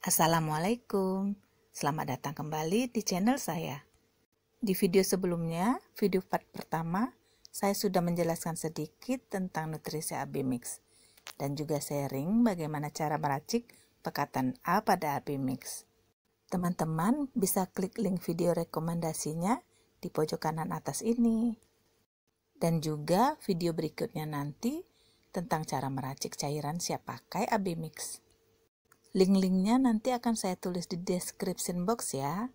Assalamualaikum, selamat datang kembali di channel saya. Di video sebelumnya, video part pertama, saya sudah menjelaskan sedikit tentang nutrisi AB Mix dan juga sharing bagaimana cara meracik pekatan A pada AB Mix. Teman-teman bisa klik link video rekomendasinya di pojok kanan atas ini. Dan juga video berikutnya nanti tentang cara meracik cairan siap pakai AB Mix. Link-linknya nanti akan saya tulis di description box ya.